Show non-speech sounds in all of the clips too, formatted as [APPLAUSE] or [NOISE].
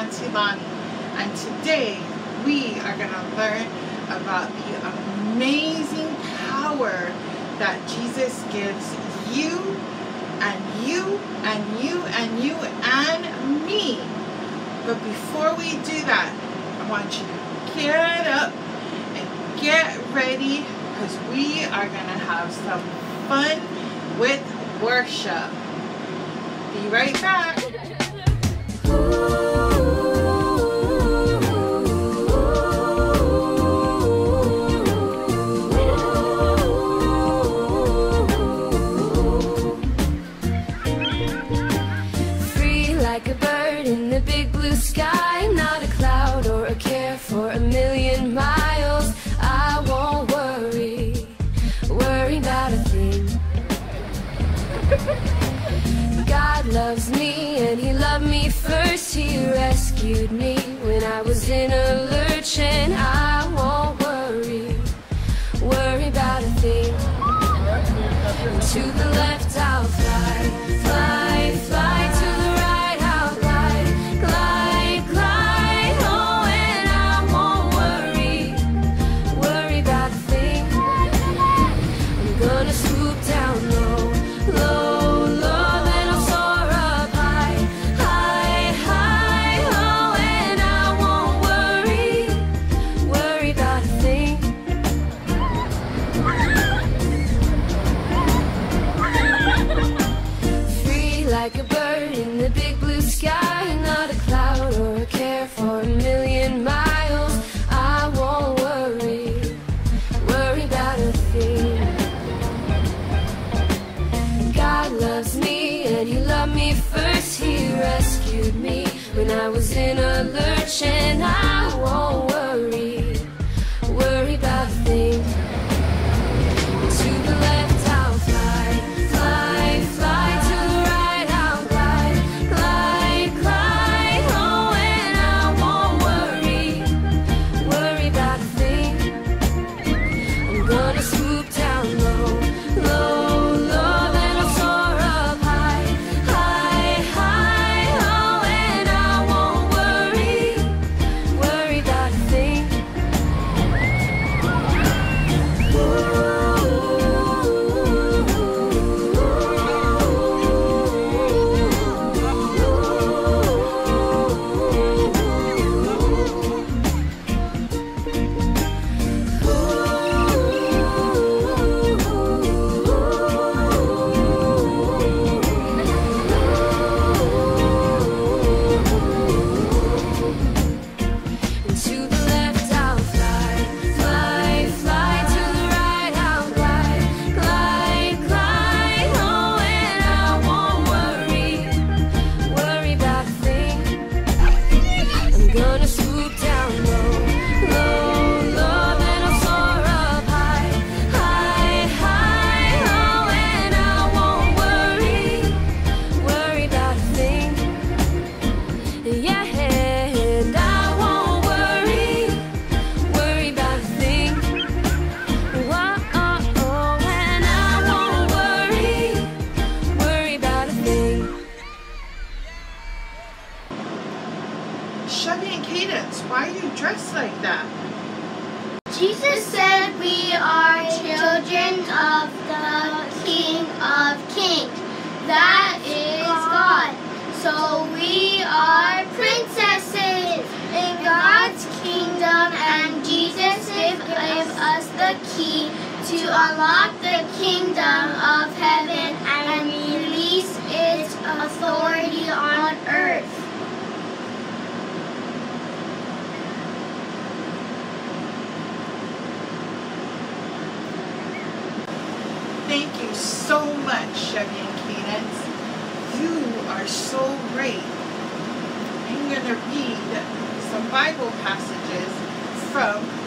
Nancy Lonnie, and today we are going to learn about the amazing power that Jesus gives you and you and you and you and me. But before we do that, I want you to get up and get ready because we are going to have some fun with worship. Be right back. [LAUGHS] rescued me. When I was in a lurch, and I and He loved me first. He rescued me when I was in a lurch, and I won't to unlock the kingdom of heaven and release its authority on earth. Thank you so much, Chevy and Cadence. You are so great. I'm going to read some Bible passages from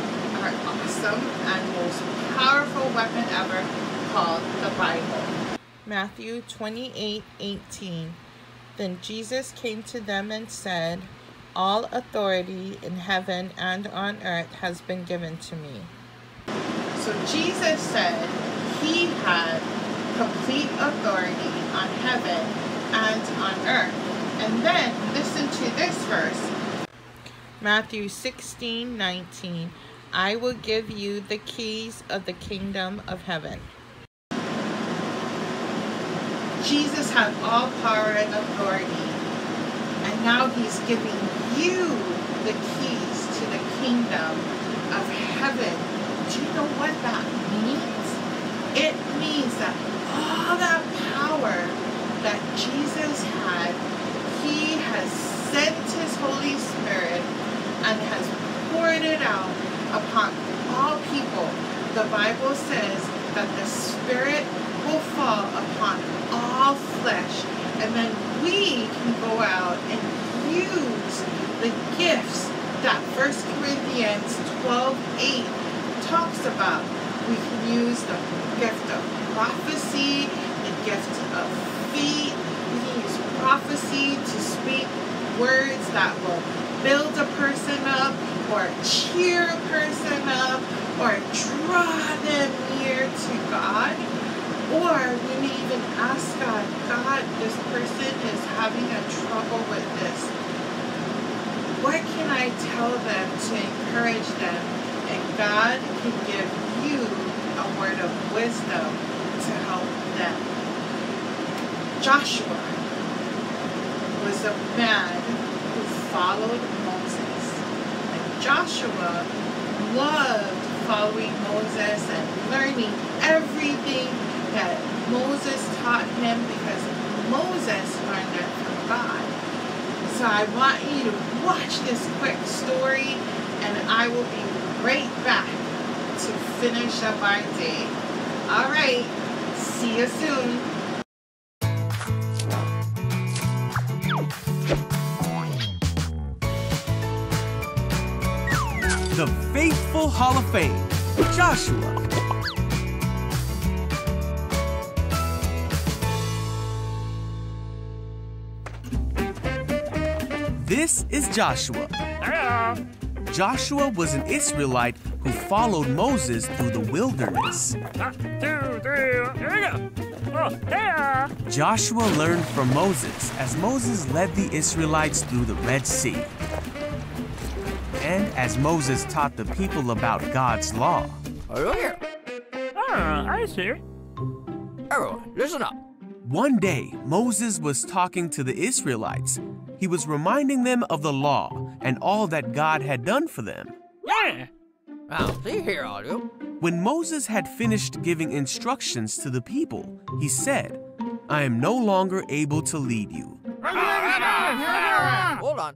our awesome and most powerful weapon ever called the Bible. Matthew 28 18. Then Jesus came to them and said, All authority in heaven and on earth has been given to me. So Jesus said he had complete authority on heaven and on earth. And then listen to this verse. Matthew 16 19. I will give you the keys of the kingdom of heaven. Jesus had all power and authority, and now he's giving you the keys to the kingdom of heaven. Do you know what that means? It means that all that power that Jesus had, he has sent his Holy Spirit and has poured it out upon all people. The Bible says that the Spirit will fall upon all flesh, and then we can go out and use the gifts that 1 Corinthians 12 8 talks about. We can use the gift of prophecy, the gift of faith. We can use prophecy to speak words that will build a person up or cheer a person up or draw them near to God. Or we may even ask God, God, this person is having a trouble with this. What can I tell them to encourage them? And God can give you a word of wisdom to help them. Joshua was a man who followed Moses. And Joshua loved following Moses and learning everything that Moses taught him because Moses learned it from God. So I want you to watch this quick story and I will be right back to finish up our day. All right, see you soon. Hall of Fame. Joshua. This is Joshua. Joshua was an Israelite who followed Moses through the wilderness. One, two, three, here we go. Oh, yeah. Joshua learned from Moses as Moses led the Israelites through the Red Sea. And as Moses taught the people about God's law. Oh, yeah. Ah, I see. Everyone, listen up. One day, Moses was talking to the Israelites. He was reminding them of the law and all that God had done for them. Yeah. Now, see here, all you. When Moses had finished giving instructions to the people, he said, I am no longer able to lead you. Ah, ah, ah, Hold on.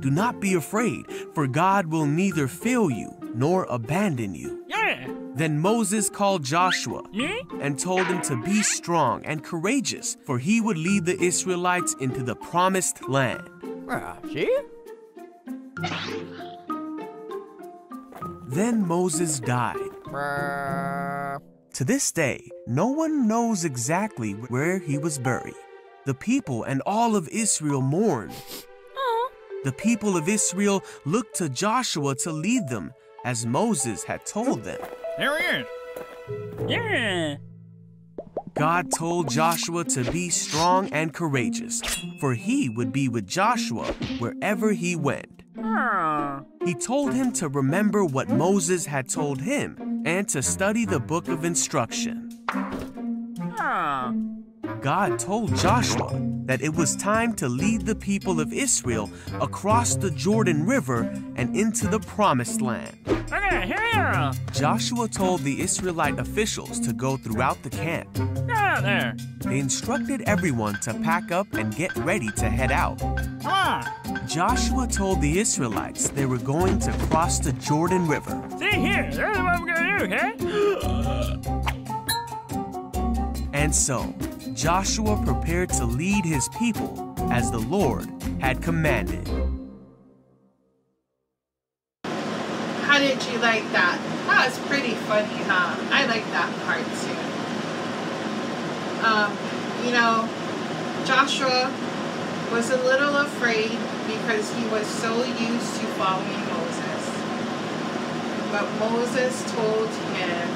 Do not be afraid, for God will neither fail you nor abandon you. Yeah. Then Moses called Joshua Yeah. and told him to be strong and courageous, for he would lead the Israelites into the promised land. Well, see? Then Moses died. Uh, To this day, no one knows exactly where he was buried. The people and all of Israel mourned. The people of Israel looked to Joshua to lead them, as Moses had told them. There he is. Yeah. God told Joshua to be strong and courageous, for he would be with Joshua wherever he went. Ah. He told him to remember what Moses had told him and to study the book of instruction. Ah. God told Joshua that it was time to lead the people of Israel across the Jordan River and into the promised land. Okay, here. Joshua told the Israelite officials to go throughout the camp. Get out there. They instructed everyone to pack up and get ready to head out. Come on. Joshua told the Israelites they were going to cross the Jordan River. See here. This is what we're gonna do, okay? And so, Joshua prepared to lead his people as the Lord had commanded. How did you like that? That was pretty funny, huh? I like that part too. Um, you know, Joshua was a little afraid because he was so used to following Moses. But Moses told him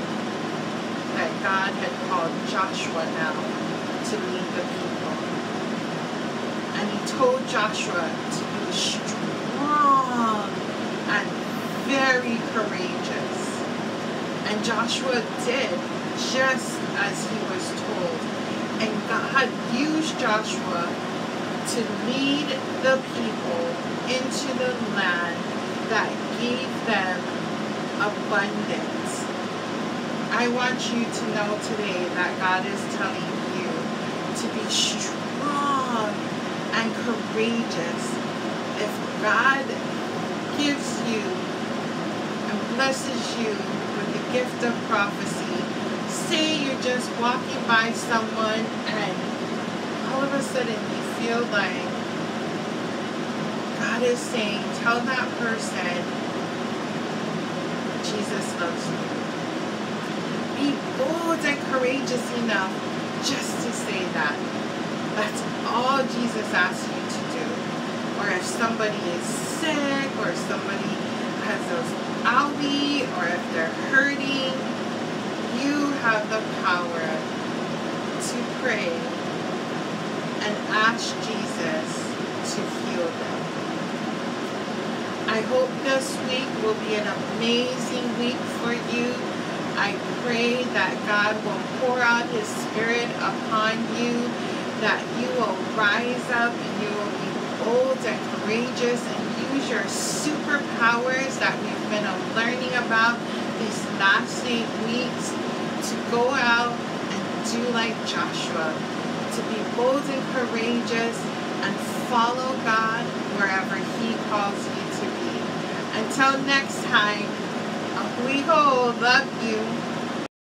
that God had called Joshua now to lead the people. And he told Joshua to be strong and very courageous. And Joshua did just as he was told. And God used Joshua to lead the people into the land that gave them abundance. I want you to know today that God is telling you to be strong and courageous. If God gives you and blesses you with the gift of prophecy, say you're just walking by someone and all of a sudden you feel like God is saying, tell that person Jesus loves you. Be bold and courageous enough just to say that. That's all Jesus asks you to do. Or if somebody is sick, or somebody has those owie, or if they're hurting, you have the power to pray and ask Jesus to heal them. I hope this week will be an amazing week for you. I pray that God will pour out His Spirit upon you, that you will rise up and you will be bold and courageous and use your superpowers that we've been learning about these last eight weeks to go out and do like Joshua, to be bold and courageous and follow God wherever He calls you to be. Until next time, A hui hou, love you.